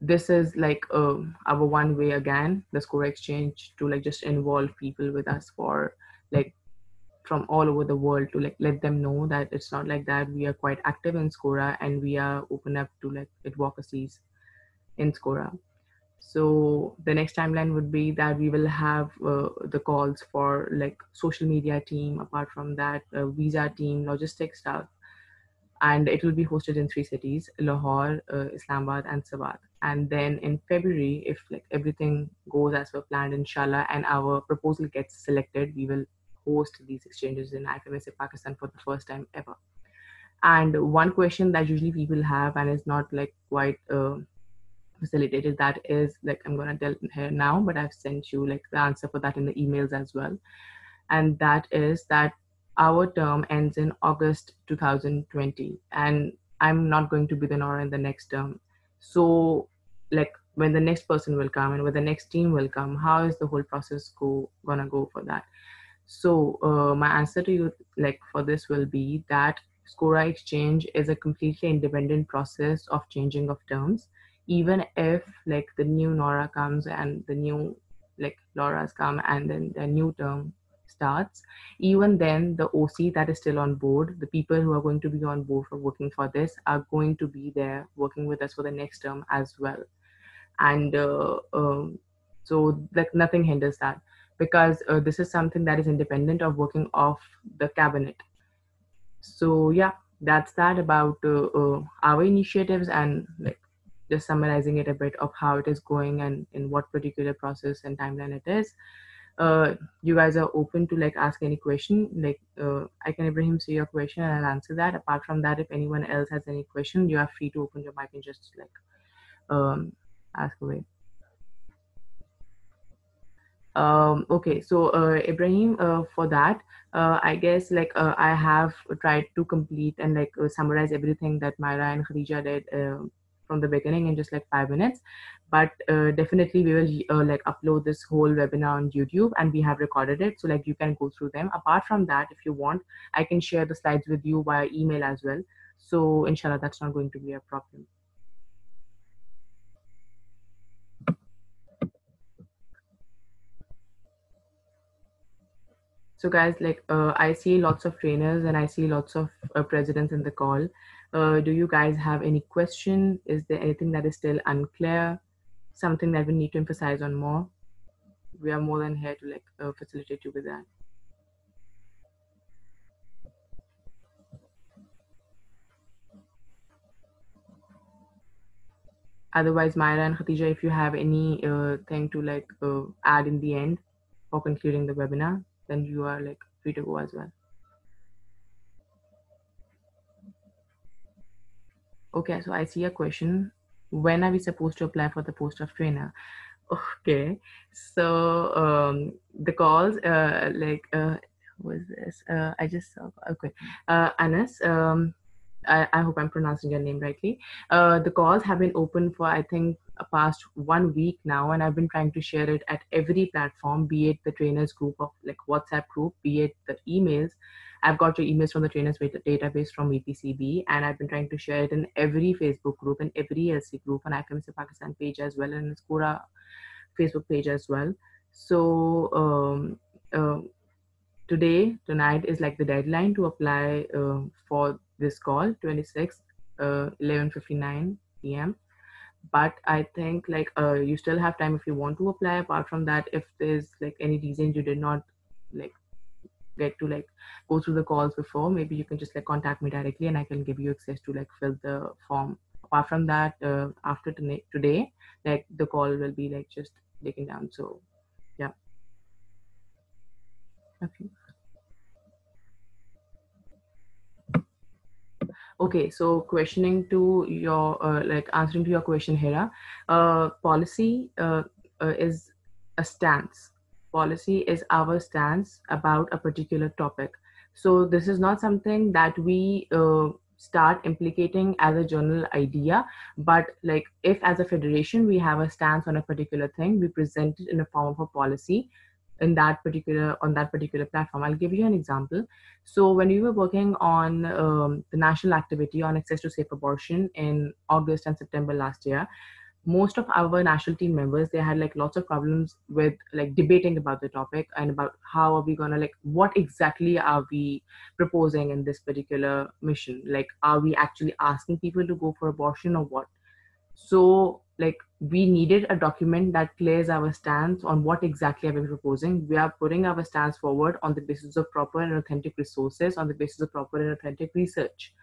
this is like uh, our one way again, the Scora exchange to like just involve people with us for like from all over the world to like let them know that it's not like that. We are quite active in Scora and we are open up to like advocacies in Scora. So the next timeline would be that we will have uh, the calls for like social media team, apart from that, uh, visa team, logistics stuff. And it will be hosted in three cities, Lahore, uh, Islamabad, and Sabat. And then in February, if like everything goes as per planned, inshallah, and our proposal gets selected, we will host these exchanges in IFMSA Pakistan for the first time ever. And one question that usually people have and is not like quite uh, facilitated that is like i'm going to tell her now but i've sent you like the answer for that in the emails as well. And that is that our term ends in august 2020 and i'm not going to be the nora in the next term. So like when the next person will come and when the next team will come how is the whole process go gonna go for that so uh, my answer to you like for this will be that scora exchange is a completely independent process of changing of terms even if like the new Nora comes and the new like LORAs come and then the new term starts, even then the OC that is still on board, the people who are going to be on board for working for this are going to be there working with us for the next term as well. And uh, um, so like nothing hinders that because uh, this is something that is independent of working off the cabinet. So yeah, that's that about uh, uh our initiatives and like just summarizing it a bit of how it is going and in what particular process and timeline it is. Uh, you guys are open to like ask any question like uh, i can ibrahim see your question and i'll answer that. Apart from that if anyone else has any question you are free to open your mic and just like um, ask away Um, okay, so uh, Ibrahim, uh, for that, uh, I guess like uh, I have tried to complete and like uh, summarize everything that Myra and Khadija did uh, from the beginning in just like five minutes. But definitely we will like upload this whole webinar on YouTube and we have recorded it. So like you can go through them. Apart from that, if you want, I can share the slides with you via email as well. So inshallah, that's not going to be a problem. So guys, like uh, I see lots of trainers and I see lots of uh, presidents in the call. Uh, do you guys have any question? Is there anything that is still unclear? Something that we need to emphasize on more? We are more than here to like uh, facilitate you with that. Otherwise, Myra and Khatija, if you have any uh, thing to like uh, add in the end for concluding the webinar, then you are like free to go as well. Okay, so I see a question. When are we supposed to apply for the post of trainer? Okay, so um, the calls, uh, like, uh, was this? Uh, I just saw, okay. Uh, Anas, um, I, I hope I'm pronouncing your name rightly. Uh, the calls have been open for, I think, past one week now, and I've been trying to share it at every platform, be it the trainers group of like WhatsApp group, be it the emails. I've got your emails from the trainers database from VPCB, and I've been trying to share it in every Facebook group and every LC group on IFMSA Pakistan page as well, and Scora Facebook page as well. So um, uh, today, tonight is like the deadline to apply uh, for this call 26 uh, 11:59 p.m. But I think like uh, you still have time if you want to apply. Apart from that, if there's like any reason you did not like get to like go through the calls before, maybe you can just like contact me directly and I can give you access to like fill the form. Apart from that, uh, after today, like the call will be like just taken down. So yeah. Okay. Okay so questioning to your uh, like answering to your question hera uh, policy uh, uh, is a stance. Policy is our stance about a particular topic. So this is not something that we uh, start implicating as a general idea but like if as a federation we have a stance on a particular thing we present it in a form of a policy in that particular on that particular platform. I'll give you an example. So when we were working on um, the national activity on access to safe abortion in august and september last year most of our national team members they had like lots of problems with like debating about the topic and about how are we gonna like what exactly are we proposing in this particular mission? Like are we actually asking people to go for abortion or what? So like we needed a document that clears our stance on what exactly are we proposing. We are putting our stance forward on the basis of proper and authentic resources, on the basis of proper and authentic research.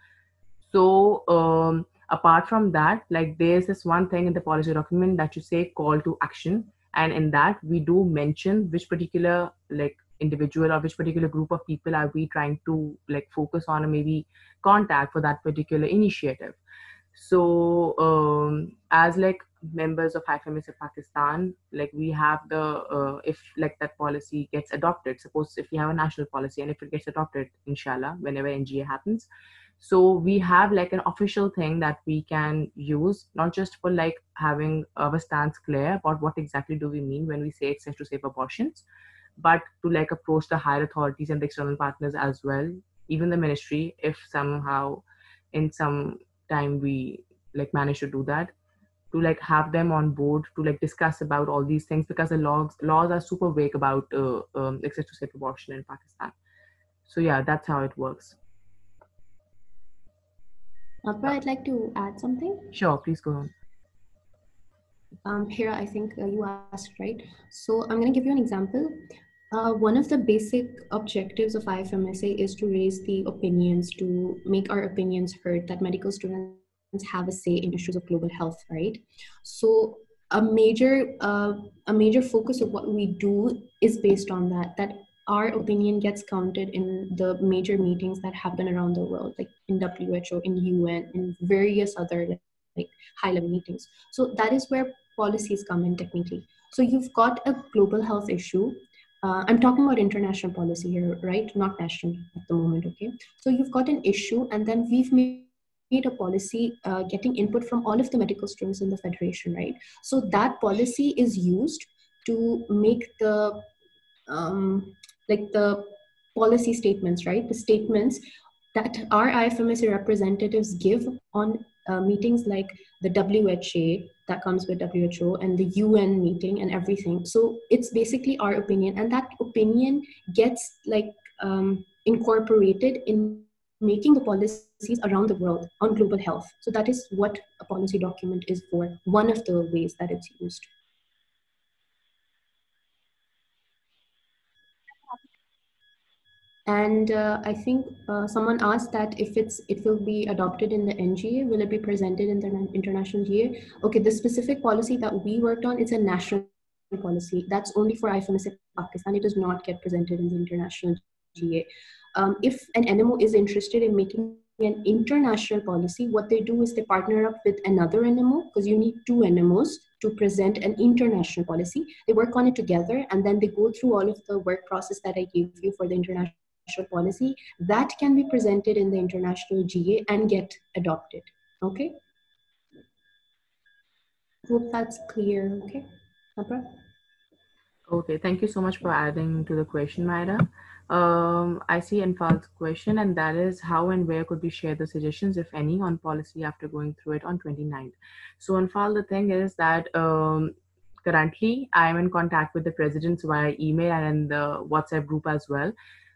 So um, apart from that, like there's this one thing in the policy document that you say call to action, and in that we do mention which particular like individual or which particular group of people are we trying to like focus on or maybe contact for that particular initiative so um, as like members of IFMSA Pakistan, like we have the uh, if like that policy gets adopted. Suppose if we have a national policy and if it gets adopted, inshallah, whenever NGA happens, so we have like an official thing that we can use, not just for like having our stance clear about what exactly do we mean when we say access to safe abortions, but to like approach the higher authorities and the external partners as well, even the ministry, if somehow in some time we like manage to do that to like have them on board to like discuss about all these things because the laws laws are super vague about uh, um, access to safe abortion in Pakistan. So yeah, that's how it works. Abra, I'd like to add something. Sure, please go on. Um, Hera, I think uh, you asked, right? So I'm going to give you an example. Uh, one of the basic objectives of IFMSA is to raise the opinions, to make our opinions heard, that medical students have a say in issues of global health, right? So a major uh, a major focus of what we do is based on that. That our opinion gets counted in the major meetings that happen around the world, like in WHO, in UN, in various other like high level meetings. So that is where policies come in technically. So you've got a global health issue. Uh, I'm talking about international policy here, right? Not national at the moment, okay? So you've got an issue, and then we've made a policy uh, getting input from all of the medical students in the federation right? So that policy is used to make the um, like the policy statements right? The statements that our ifmsa representatives give on uh, meetings like the wha that comes with who and the un meeting and everything. So it's basically our opinion and that opinion gets like um, incorporated in making the policies around the world on global health. So that is what a policy document is for, one of the ways that it's used. And uh, I think uh, someone asked that if it's it will be adopted in the NGA, will it be presented in the international GA? Okay, the specific policy that we worked on, it's a national policy. That's only for IFMSA Pakistan. It does not get presented in the international GA um, if an NMO is interested in making an international policy, what they do is they partner up with another NMO because you need two NMOs to present an international policy. They work on it together and then they go through all of the work process that I gave you for the international policy. That can be presented in the international GA and get adopted. Okay? Hope that's clear. Okay? Okay, thank you so much for adding to the question, Myra um, I see Enfal's question, and that is how and where could we share the suggestions, if any, on policy after going through it on 29th. So, Enfal, the thing is that um, currently I am in contact with the presidents via email and the WhatsApp group as well.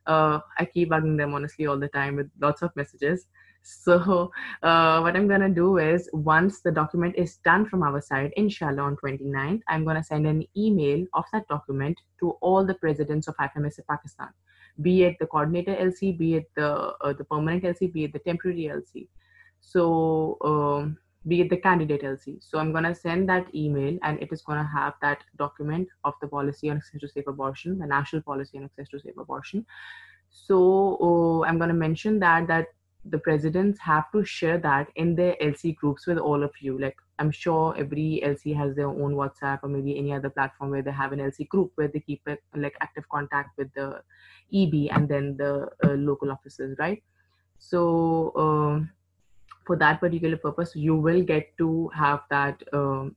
Uh, I keep bugging them honestly all the time with lots of messages. <laughs> So uh, what I'm gonna do is once the document is done from our side, inshallah on 29th, I'm gonna send an email of that document to all the presidents of IFMSA Pakistan be it the coordinator LC, be it the uh, the permanent LC, be it the temporary LC. So um, be it the candidate LC. So I'm gonna send that email, and it is gonna have that document of the policy on access to safe abortion, the national policy on access to safe abortion. So uh, I'm gonna mention that that the presidents have to share that in their LC groups with all of you. Like I'm sure every LC has their own WhatsApp or maybe any other platform where they have an LC group where they keep it like active contact with the EB and then the uh, local offices, right? So um, for that particular purpose, you will get to have that um,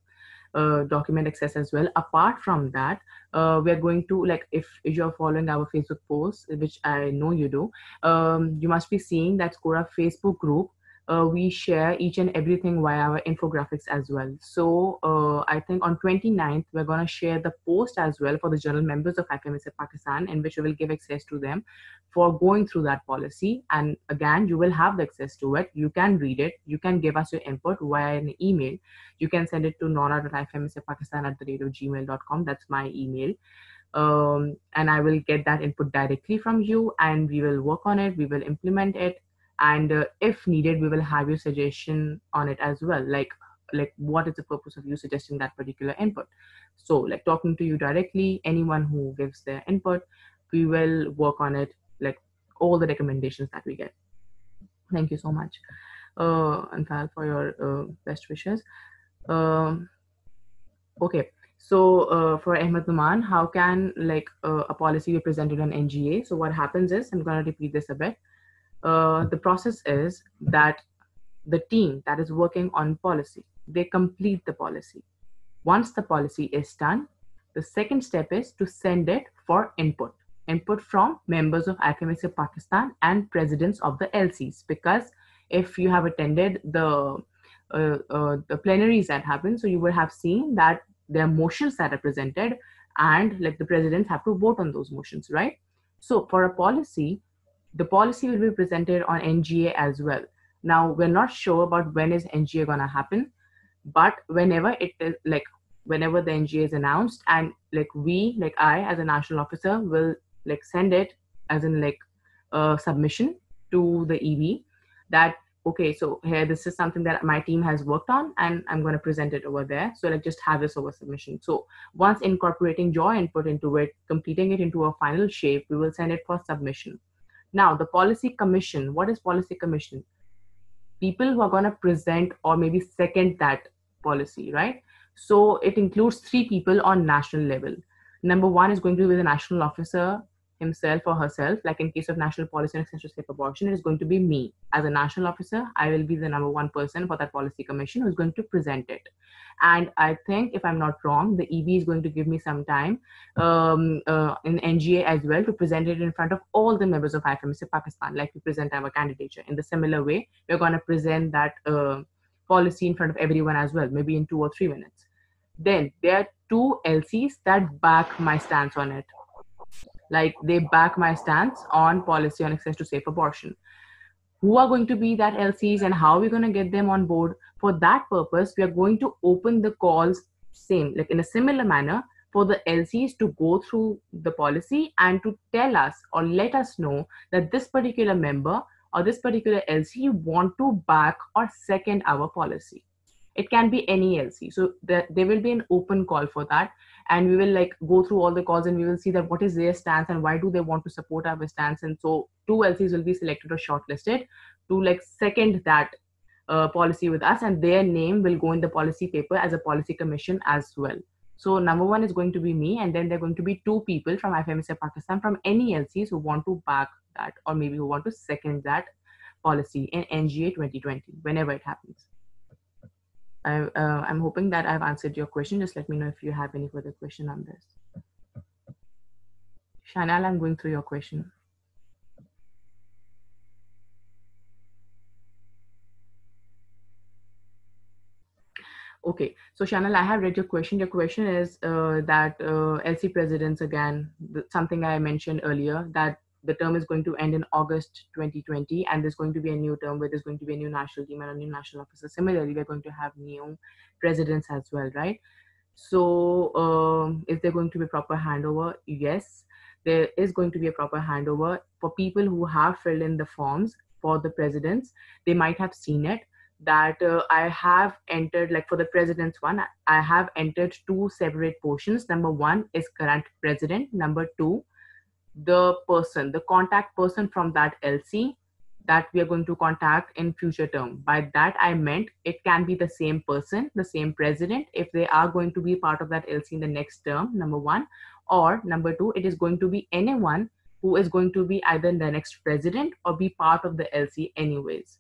uh, document access as well. Apart from that, uh, we're going to like if, you're following our Facebook posts, which I know you do, um, you must be seeing that Scora Facebook group uh, we share each and everything via our infographics as well. So uh, I think on 29th, we're going to share the post as well for the general members of IFMSA Pakistan, in which we will give access to them for going through that policy. And again, you will have the access to it. You can read it. You can give us your input via an email. You can send it to nora.ifmsapakistan at the rate of gmail.com. That's my email. Um, and I will get that input directly from you and we will work on it. We will implement it and uh, if needed we will have your suggestion on it as well. Like like what is the purpose of you suggesting that particular input? So like talking to you directly anyone who gives their input we will work on it like all the recommendations that we get. Thank you so much uh for your uh, best wishes. Um okay. So uh, for Ahmed Numan, how can like uh, a policy be presented on NGA? So what happens is, I'm going to repeat this a bit. Uh, the process is that the team that is working on policy they complete the policy. Once the policy is done the second step is to send it for input. Input from members of IFMSA Pakistan and presidents of the LCs because if you have attended the uh, uh, the plenaries that happen so you would have seen that there are motions that are presented and like the presidents have to vote on those motions right? So for a policy the policy will be presented on NGA as well. Now we're not sure about when is NGA gonna happen, but whenever it is like whenever the NGA is announced and like we like I as a national officer will like send it as in like a submission to the EB that okay so here this is something that my team has worked on and i'm going to present it over there. So like just have this over submission. So once incorporating your input into it completing it into a final shape we will send it for submission now, the policy commission, what is policy commission? People who are going to present or maybe second that policy, right? So it includes three people on national level. Number one is going to be the national officer himself or herself. Like in case of national policy and access to safe abortion, it is going to be me as a national officer. I will be the number one person for that policy commission who's going to present it. And I think, if I'm not wrong, the EB is going to give me some time um, uh, in NGA as well to present it in front of all the members of IFMSA Pakistan, like we present our candidature. In the similar way, we're going to present that uh, policy in front of everyone as well, maybe in two or three minutes. Then there are two LCs that back my stance on it. Like they back my stance on policy on access to safe abortion. Who are going to be that LCs and how are we going to get them on board? For that purpose, we are going to open the calls same, like in a similar manner for the LCs to go through the policy and to tell us or let us know that this particular member or this particular LC want to back or second our policy. It can be any LC. So there, there will be an open call for that. And we will like go through all the calls and we will see that what is their stance and why do they want to support our stance. And so two LCs will be selected or shortlisted to like second that uh, policy with us and their name will go in the policy paper as a policy commission as well. So number one is going to be me, and then there are going to be two people from IFMSA Pakistan from any LCs who want to back that or maybe who want to second that policy in NGA 2020 whenever it happens. I, uh, I'm hoping that I've answered your question. Just let me know if you have any further question on this. Shanal, I'm going through your question. Okay, so Shanal, I have read your question. Your question is uh, that uh, LC presidents, again, something I mentioned earlier, that the term is going to end in August 2020, and there's going to be a new term where there's going to be a new national team and a new national officer. Similarly, we're going to have new presidents as well, right? So, um, is there going to be proper handover? Yes, there is going to be a proper handover for people who have filled in the forms for the presidents. They might have seen it that uh, I have entered, like for the president's one, I have entered two separate portions. Number one is current president. Number two, the person, the contact person from that LC that we are going to contact in future term. By that I meant it can be the same person, the same president, if they are going to be part of that LC in the next term, number one. Or number two, it is going to be anyone who is going to be either the next president or be part of the LC anyways.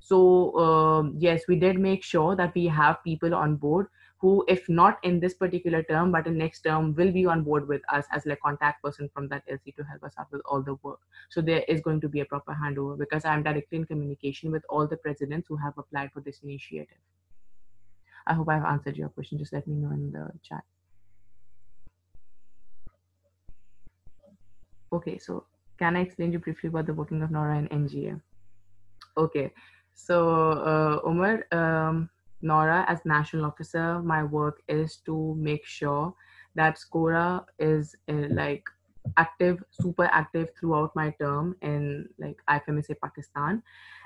So um, yes, we did make sure that we have people on board who, if not in this particular term, but in next term, will be on board with us as like contact person from that LC to help us out with all the work. So there is going to be a proper handover because I'm directly in communication with all the presidents who have applied for this initiative. I hope I've answered your question. Just let me know in the chat. Okay, so can I explain to you briefly about the working of NORA and NGA? Okay, so uh, Umar, um, Nora, as national officer, my work is to make sure that SCORA is uh, like active, super active throughout my term in like IFMSA Pakistan.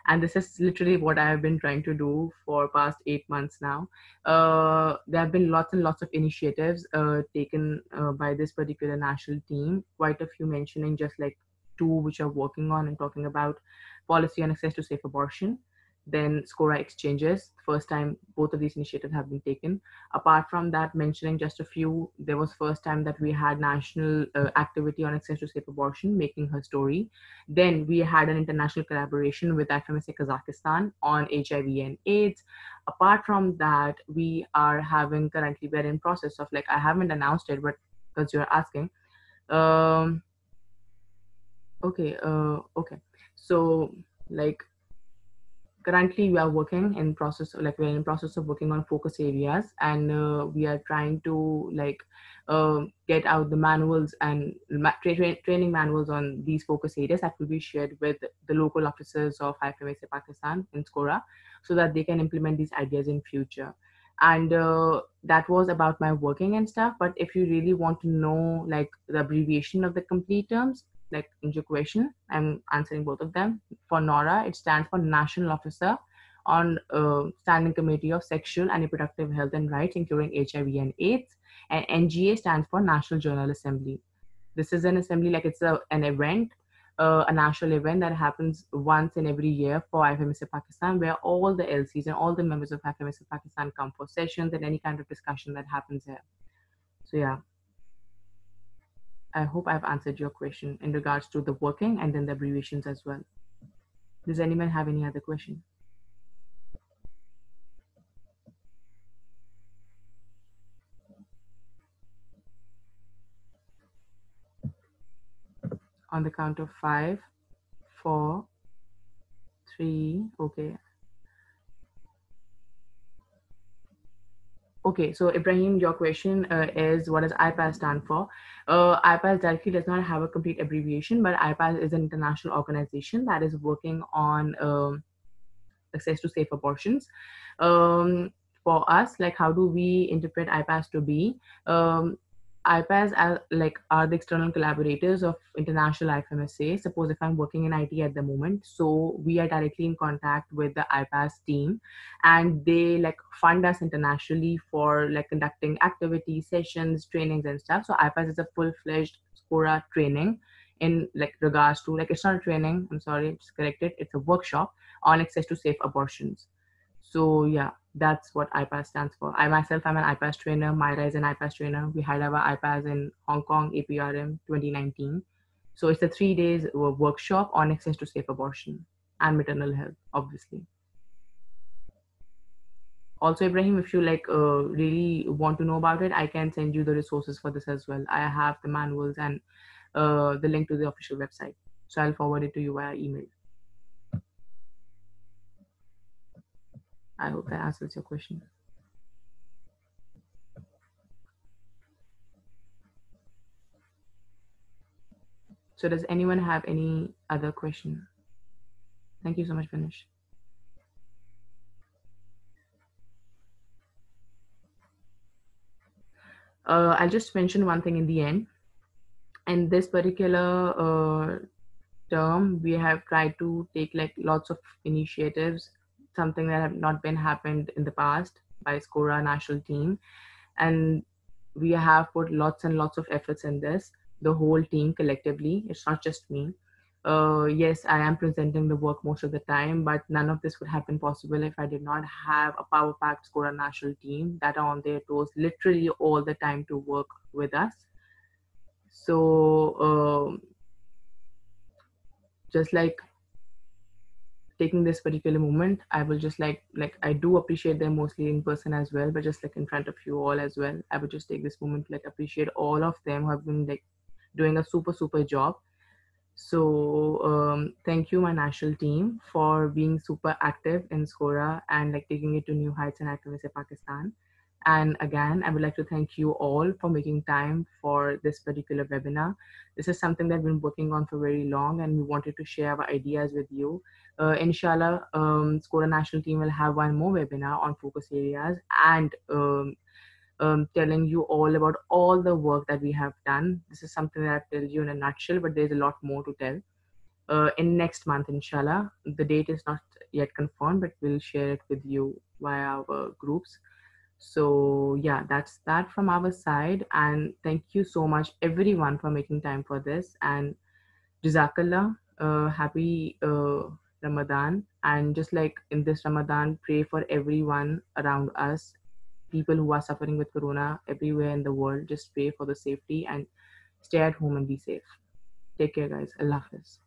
And this is literally what I have been trying to do for past eight months now. Uh, there have been lots and lots of initiatives uh, taken uh, by this particular national team, quite a few mentioning just like two which are working on and talking about policy on access to safe abortion then Scora exchanges. First time both of these initiatives have been taken. Apart from that, mentioning just a few, there was first time that we had national uh, activity on access to safe abortion, making her story. Then we had an international collaboration with IFMSA Kazakhstan on HIV and AIDS. Apart from that, we are having currently we're in process of like I haven't announced it, but because you're asking. Um, okay, uh, okay. So like currently we are working in process like we're in process of working on focus areas and uh, we are trying to like uh, get out the manuals and ma- tra- training manuals on these focus areas that will be shared with the local officers of IFMSA Pakistan in Scora so that they can implement these ideas in future. And uh, that was about my working and stuff but if you really want to know like the abbreviation of the complete terms like in your question, I'm answering both of them. For NORA, it stands for National Officer on uh, Standing Committee of Sexual and Reproductive Health and Rights, including HIV and AIDS. And NGA stands for National General Assembly. This is an assembly, like it's a, an event uh, a national event that happens once in every year for IFMSA Pakistan, where all the LCs and all the members of IFMSA Pakistan come for sessions and any kind of discussion that happens here. So yeah, I hope I've answered your question in regards to the working and then the abbreviations as well. Does anyone have any other question? On the count of five, four, three, okay, Okay, so Ibrahim, your question uh, is what does IPAS stand for? Uh, IPAS directly does not have a complete abbreviation, but IPAS is an international organization that is working on um, access to safe abortions. Um, for us, like how do we interpret IPAS to be? Um, IPAS are like are the external collaborators of international IFMSA. Suppose if I'm working in IT at the moment, so we are directly in contact with the IPAS team, and they like fund us internationally for like conducting activities, sessions, trainings, and stuff. So IPAS is a full-fledged SCORA training in like regards to like it's not a training. I'm sorry, just corrected. It's a workshop on access to safe abortions. So yeah, that's what IPAS stands for. I myself am an IPAS trainer. Myra is an IPAS trainer. We had our IPAS in Hong Kong APRM 2019. So it's a three days workshop on access to safe abortion and maternal health, obviously. Also, Ibrahim, if you like uh, really want to know about it, I can send you the resources for this as well. I have the manuals and uh, the link to the official website. So I'll forward it to you via email. I hope that answers your question. So does anyone have any other question? Thank you so much, Finish. Uh, I'll just mention one thing in the end. In this particular uh, term, we have tried to take like lots of initiatives something that have not been happened in the past by SCORA national team. And we have put lots and lots of efforts in this, the whole team collectively. It's not just me. Uh, yes, I am presenting the work most of the time, but none of this would have been possible if I did not have a power packed SCORA national team that are on their toes literally all the time to work with us. So, um, just like taking this particular moment i will just like like i do appreciate them mostly in person as well but just like in front of you all as well i would just take this moment to like appreciate all of them who have been like doing a super super job so um, thank you my national team for being super active in scora and like taking it to new heights in IFMSA pakistan and again, I would like to thank you all for making time for this particular webinar. This is something that we've been working on for very long and we wanted to share our ideas with you. Uh, inshallah, um, SCORA National Team will have one more webinar on focus areas and um, um, telling you all about all the work that we have done. This is something that I've told you in a nutshell, but there's a lot more to tell. Uh, in next month, inshallah, the date is not yet confirmed, but we'll share it with you via our groups so yeah that's that from our side and thank you so much everyone for making time for this and jazakallah uh, happy uh, ramadan and just like in this ramadan pray for everyone around us people who are suffering with corona everywhere in the world. Just pray for the safety and stay at home and be safe. Take care guys. Allah hafiz